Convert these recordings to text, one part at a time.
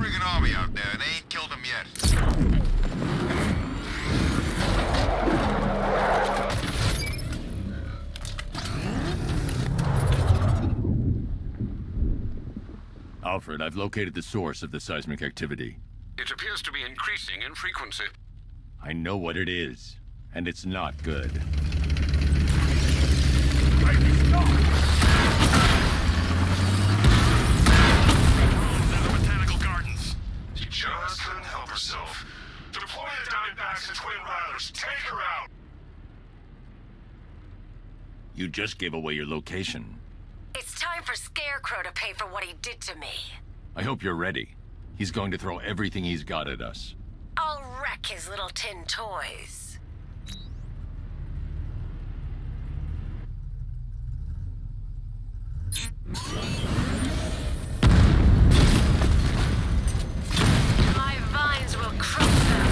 friggin' army out there, and they ain't killed them yet. Alfred, I've located the source of the seismic activity. It appears to be increasing in frequency. I know what it is, and it's not good. Just take her out! You just gave away your location. It's time for Scarecrow to pay for what he did to me. I hope you're ready. He's going to throw everything he's got at us. I'll wreck his little tin toys. My vines will crush them.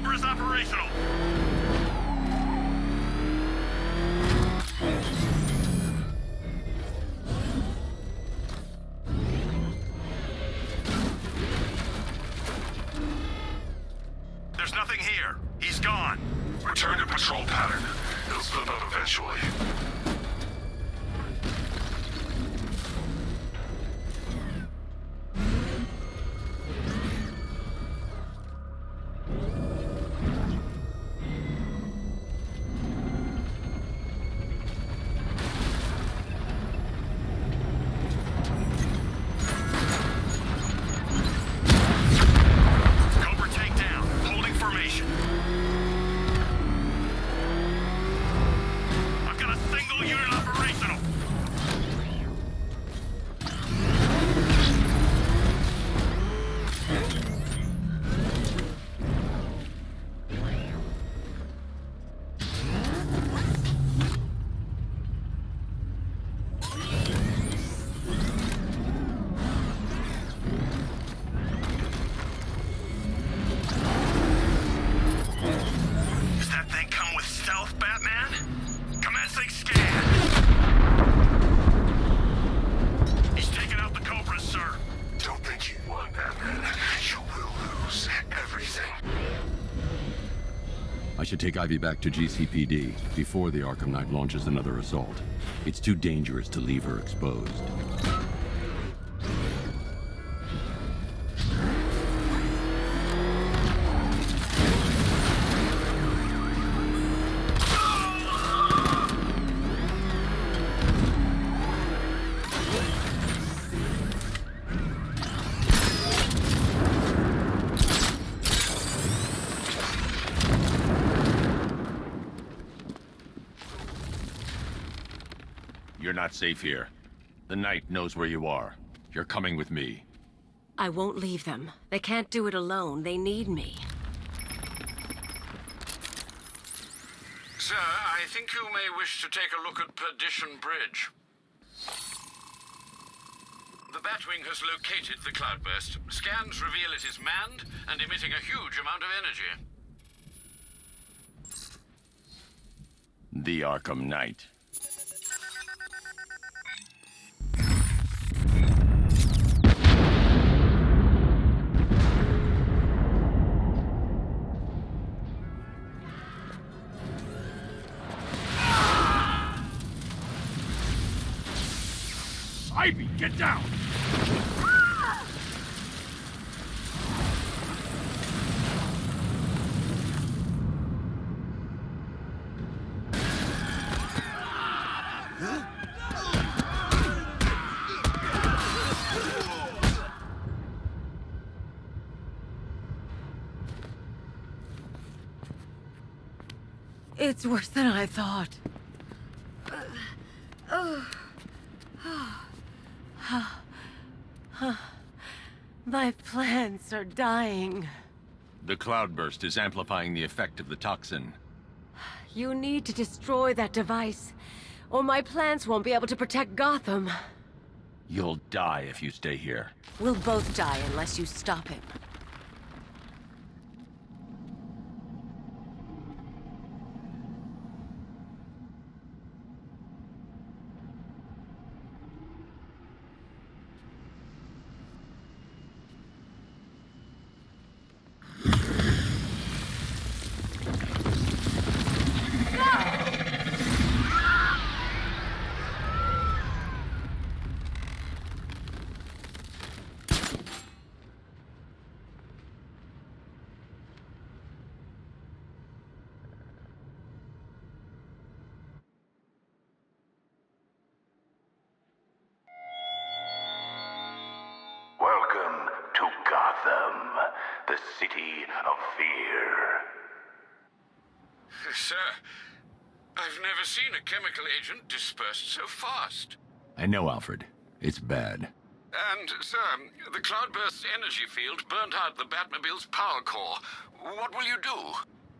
Cobra is operational. Take Ivy back to GCPD before the Arkham Knight launches another assault. It's too dangerous to leave her exposed. Safe here. The Knight knows where you are. You're coming with me. I won't leave them. They can't do it alone. They need me. Sir, I think you may wish to take a look at Perdition Bridge. The Batwing has located the cloudburst. Scans reveal it is manned and emitting a huge amount of energy. The Arkham Knight. Get down! It's worse than I thought. My plants are dying. The cloudburst is amplifying the effect of the toxin. You need to destroy that device, or my plants won't be able to protect Gotham. You'll die if you stay here. We'll both die unless you stop him. Fast. I know, Alfred. It's bad. And, sir, the cloudburst's energy field burned out the Batmobile's power core. What will you do?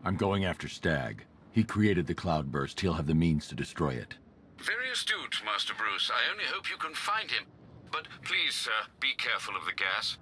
I'm going after Stagg. He created the cloudburst. He'll have the means to destroy it. Very astute, Master Bruce. I only hope you can find him. But please, sir, be careful of the gas.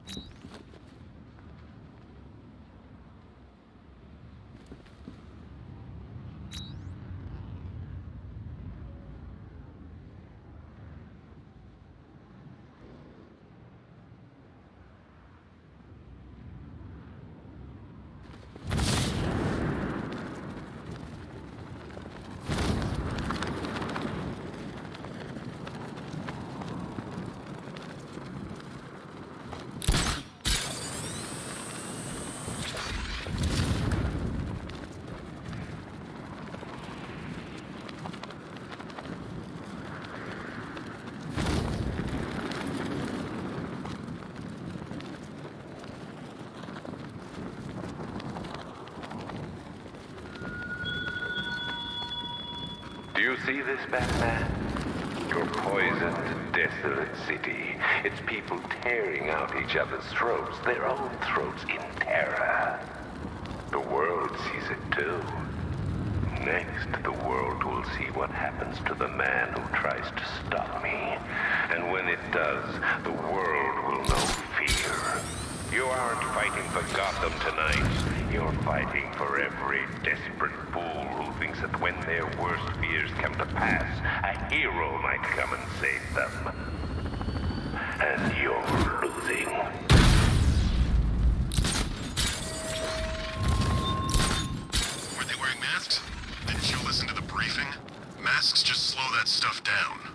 This, Batman? Your poisoned, desolate city. Its people tearing out each other's throats, their own throats in terror. The world sees it too. Next, the world will see what happens to the man who tries to stop me. And when it does, the world will know fear. You aren't fighting for Gotham tonight. You're fighting for every desperate fool who thinks that when their worst fears come to pass, a hero might come and save them. And you're losing. Were they wearing masks? Didn't you listen to the briefing? Masks just slow that stuff down.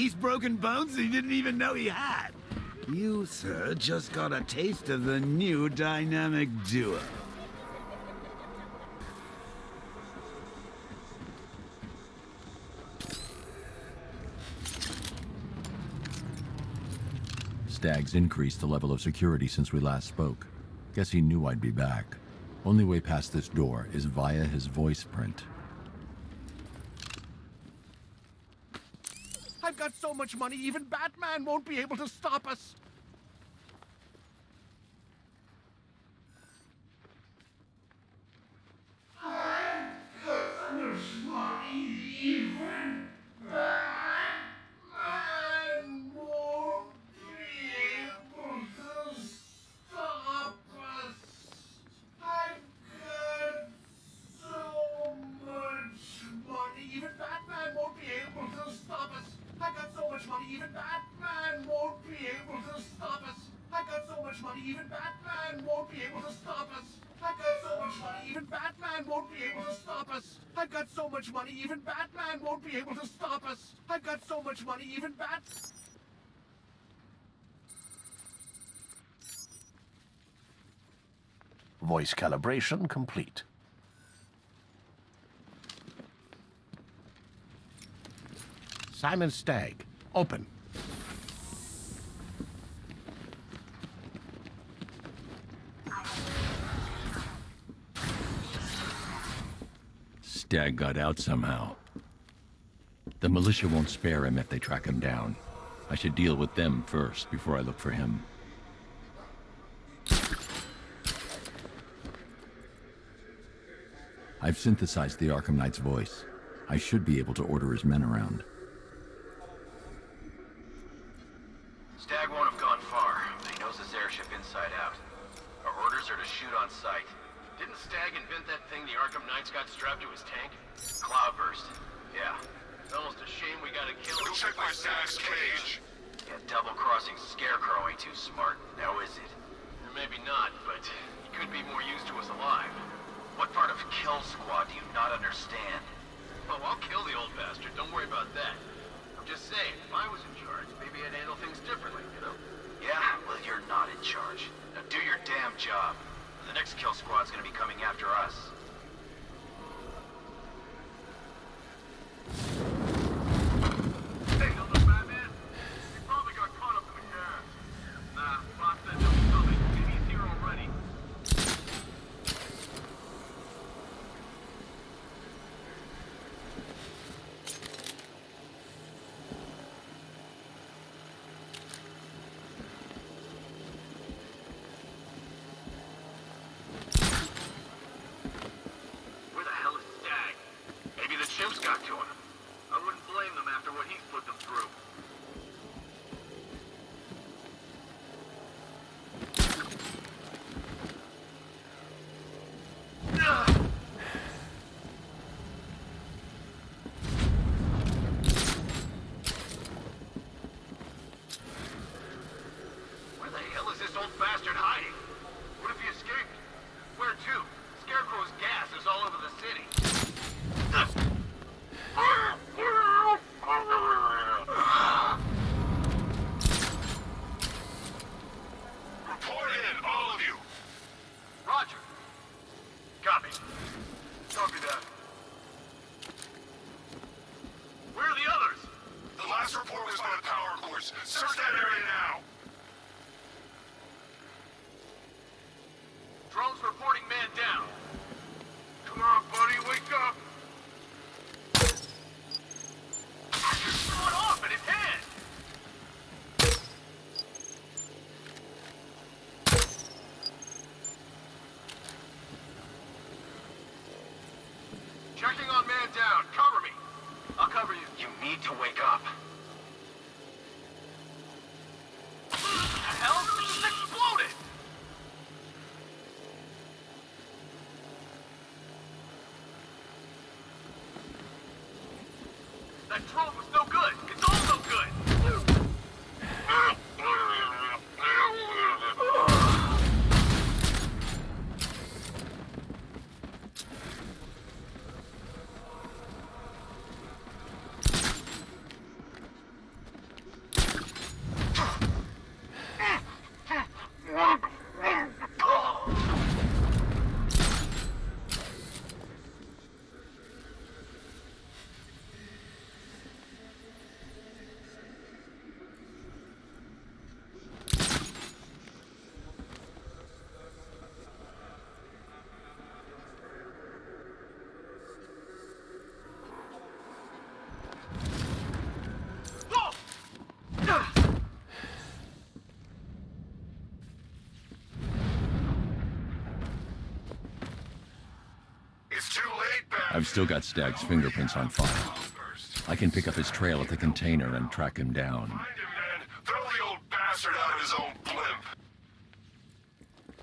He's broken bones he didn't even know he had. You, sir, just got a taste of the new dynamic duo. Stagg's increased the level of security since we last spoke. Guess he knew I'd be back. Only way past this door is via his voice print. So much money, even Batman won't be able to stop us. Got so much money, even Batman won't be able to stop us. I've got so much money, even Batman won't be able to stop us. I've got so much money, even Batman won't be able to stop us. I've got so much money, even Bat. Voice calibration complete. Simon Stagg, open. Stagg got out somehow. The militia won't spare him if they track him down. I should deal with them first before I look for him. I've synthesized the Arkham Knight's voice. I should be able to order his men around. That drone was no good. It's all no good. It's too late, Batman. I've still got Stagg's fingerprints on file. I can pick up his trail at the container and track him down. Find him, man. Throw the old bastard out of his own blimp.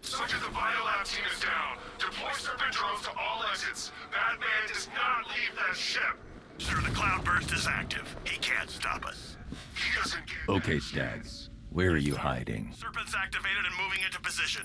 Sergeant, the biolab team is down. Deploy serpent drones to all exits. Batman does not leave that ship. Sir, the cloudburst is active. He can't stop us. He doesn't get Okay, Stagg. Where are you hiding? Serpent's activated and moving into position.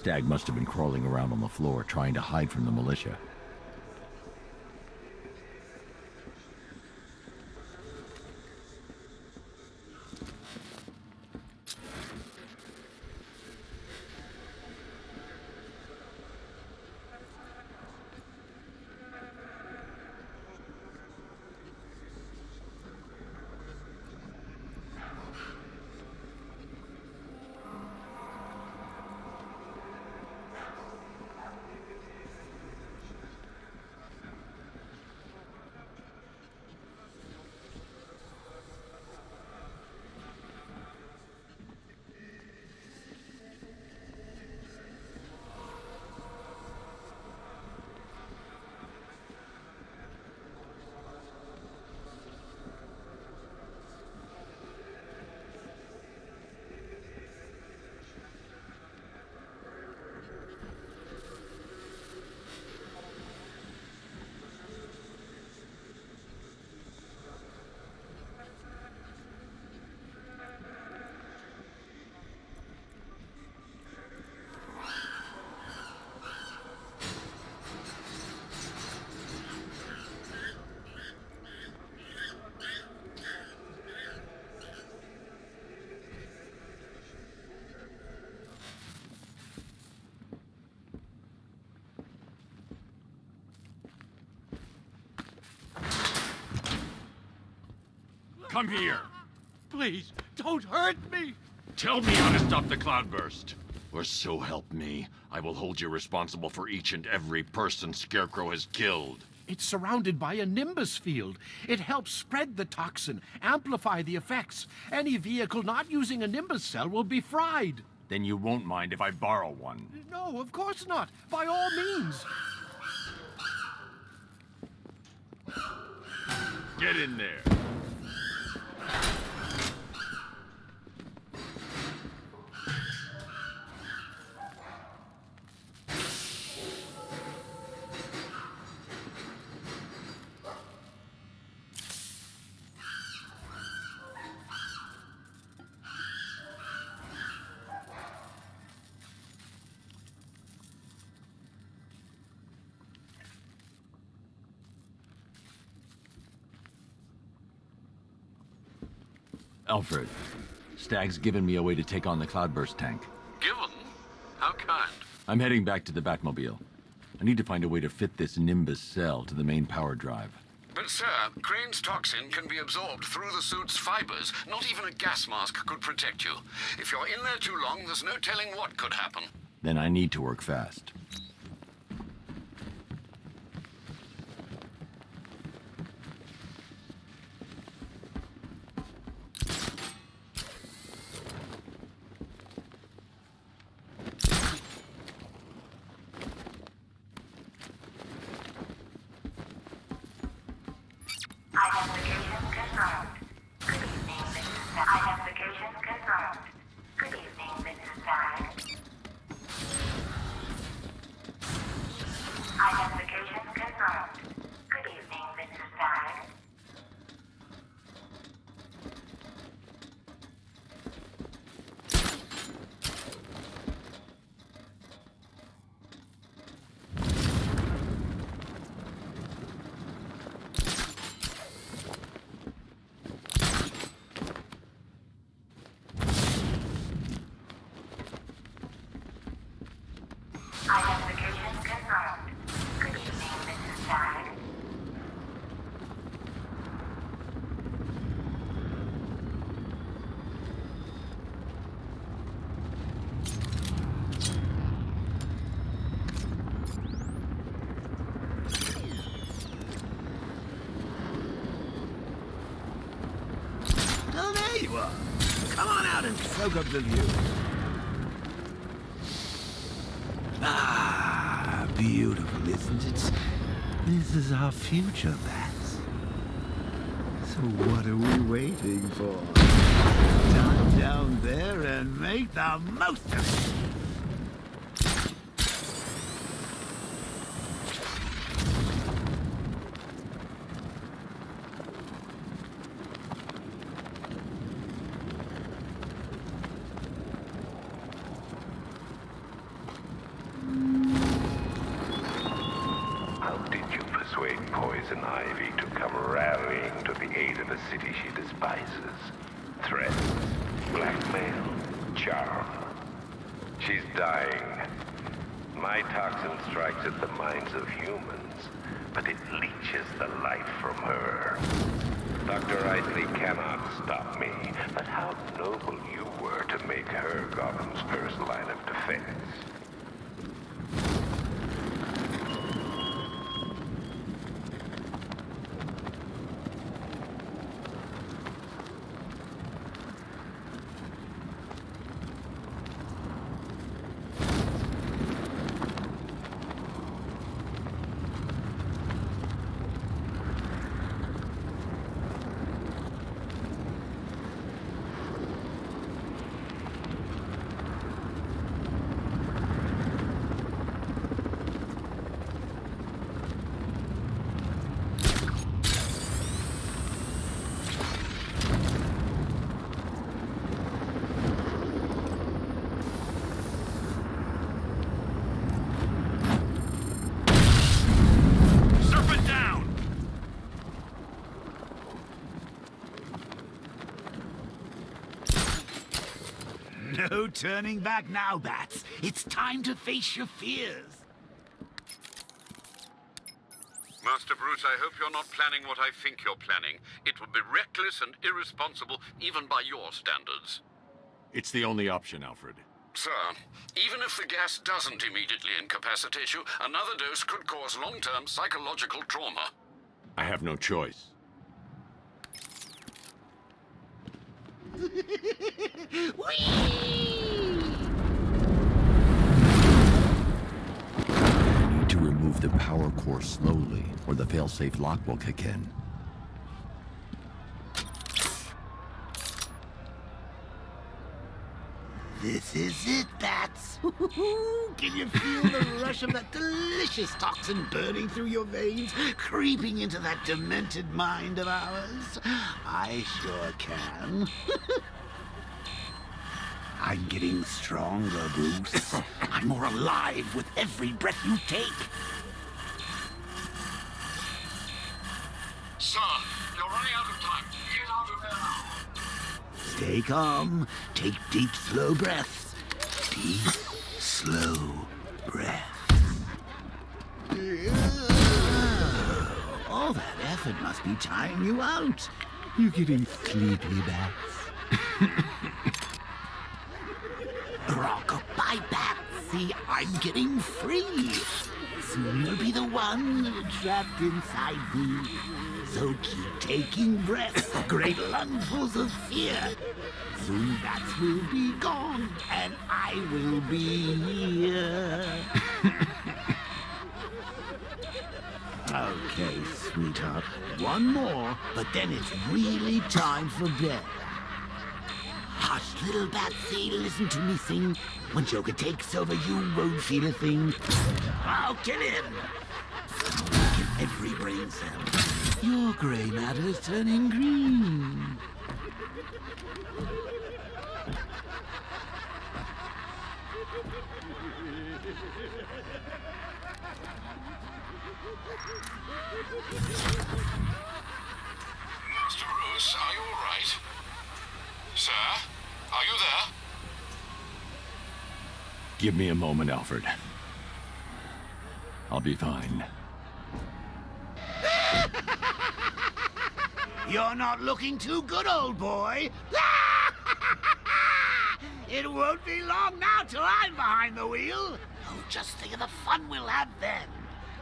Stagg must have been crawling around on the floor trying to hide from the militia. Come here. Please, don't hurt me. Tell me how to stop the cloudburst. Or so help me, I will hold you responsible for each and every person Scarecrow has killed. It's surrounded by a nimbus field. It helps spread the toxin, amplify the effects. Any vehicle not using a nimbus cell will be fried. Then you won't mind if I borrow one. No, of course not. By all means. Get in there. Alfred, Stagg's given me a way to take on the Cloudburst tank. Given? How kind. I'm heading back to the Batmobile. I need to find a way to fit this Nimbus cell to the main power drive. But, sir, Crane's toxin can be absorbed through the suit's fibers. Not even a gas mask could protect you. If you're in there too long, there's no telling what could happen. Then I need to work fast. Identification confirmed. Good evening, Mrs. Stagg. Identification confirmed. Good evening, Mrs. Stagg. Identification confirmed. Good evening, Mrs. Stagg. Identification confirmed. Good evening, Mrs. Stagg. Oh, there you are. Come on out and soak up the view. Ah, beautiful, isn't it? This is our future, Bats. So what are we waiting for? Dive down there and make the most of it. How did you persuade Poison Ivy to come rallying to the aid of a city she despises? Threat, blackmail, charm. She's dying. My toxin strikes at the minds of humans, but it leeches the life from her. Dr. Isley cannot stop me, but how noble you were to make her Gotham's first line of defense. Serpent down! No turning back now, Bats. It's time to face your fears. Master Bruce, I hope you're not planning what I think you're planning. It would be reckless and irresponsible, even by your standards. It's the only option, Alfred. Sir, even if the gas doesn't immediately incapacitate you, another dose could cause long-term psychological trauma. I have no choice. I need to remove the power core slowly, or the failsafe lock will kick in. This is it, Bats. Can you feel the rush of that delicious toxin burning through your veins, creeping into that demented mind of ours? I sure can. I'm getting stronger, Bruce. I'm more alive with every breath you take. Sir, you're running out of time. Get out of there now. Stay calm. Take deep, slow breaths. Deep, slow breaths. All that effort must be tiring you out. You're getting sleepy, Bats. Rock-a-bye, Bats. See, I'm getting free. Soon you'll be the one trapped inside me. So keep taking breaths, great lungfuls of fear. Soon bats will be gone, and I will be here. okay, sweetheart. One more, but then it's really time for bed. Hush, little Batsy, listen to me sing. When Joker takes over, you won't feel a thing. I'll kill him. Kill every brain cell. Your gray matter's turning green. Master Bruce, are you all right? Sir, are you there? Give me a moment, Alfred. I'll be fine. You're not looking too good, old boy. it won't be long now till I'm behind the wheel. Oh, just think of the fun we'll have then.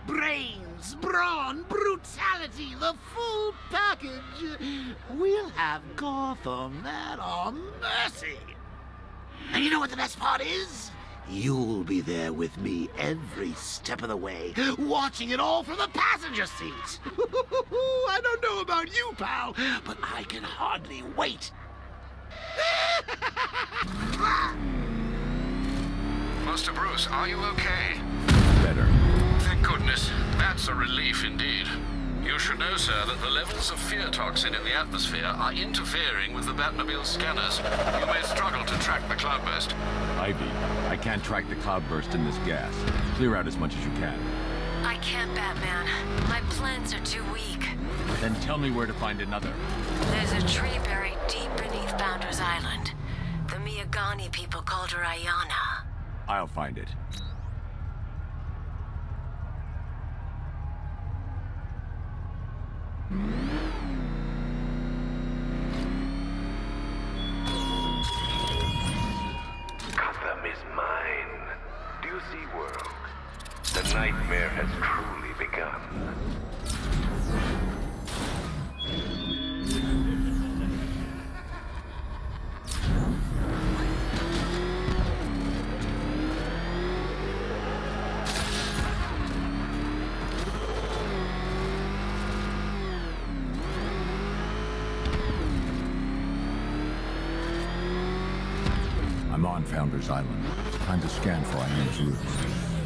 Brains, brawn, brutality, the full package. We'll have Gotham at our mercy. And you know what the best part is? You'll be there with me every step of the way, watching it all from the passenger seat. I don't know about you, pal, but I can hardly wait. Master Bruce, are you okay? Better. Thank goodness. That's a relief indeed. You should know, sir, that the levels of fear toxin in the atmosphere are interfering with the Batmobile scanners. You may struggle to track the cloudburst. Ivy, I can't track the cloudburst in this gas. Clear out as much as you can. I can't, Batman. My plans are too weak. Then tell me where to find another. There's a tree buried deep beneath Founders Island. The Miagani people called her Ayana. I'll find it. I'm on Founders Island. Time to scan for Iron's roots.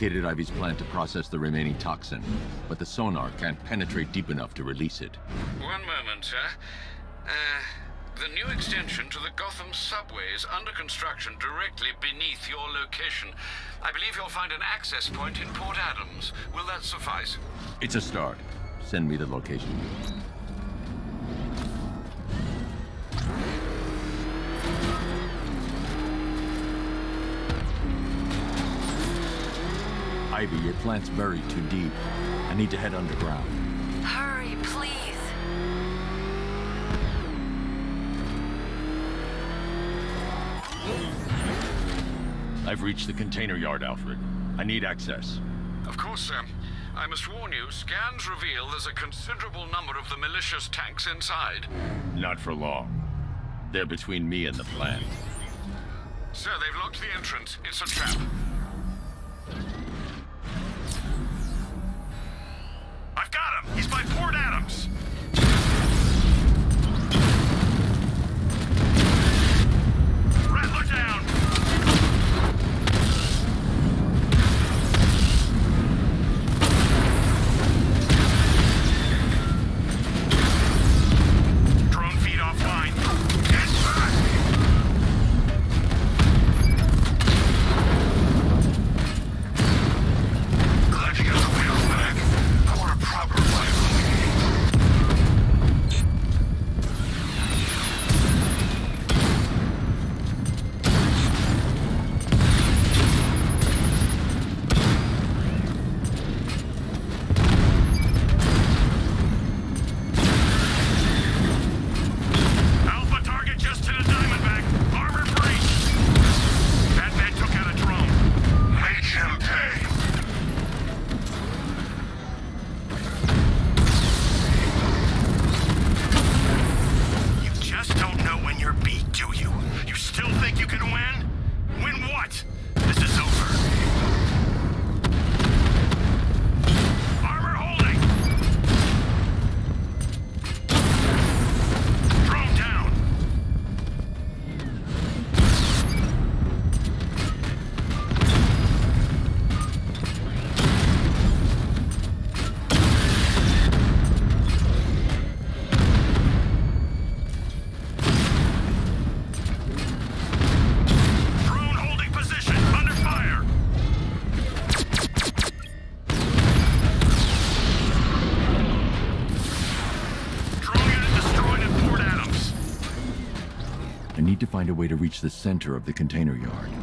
Located Ivy's plan to process the remaining toxin, but the sonar can't penetrate deep enough to release it. One moment, sir. Uh, the new extension to the Gotham subway is under construction directly beneath your location. I believe you'll find an access point in Port Adams. Will that suffice? It's a start. Send me the location. Ivy, your plant's buried too deep. I need to head underground. Hurry, please. I've reached the container yard, Alfred. I need access. Of course, sir. I must warn you, scans reveal there's a considerable number of the malicious tanks inside. Not for long. They're between me and the plant. Sir, they've locked the entrance. It's a trap. Need to find a way to reach the center of the container yard.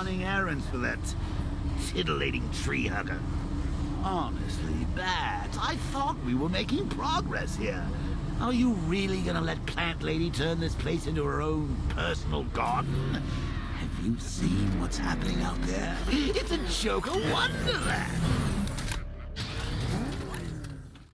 Running errands for that titillating tree hugger. Honestly, Bats, I thought we were making progress here. Are you really gonna let Plant Lady turn this place into her own personal garden? Have you seen what's happening out there? It's a joke of wonderland.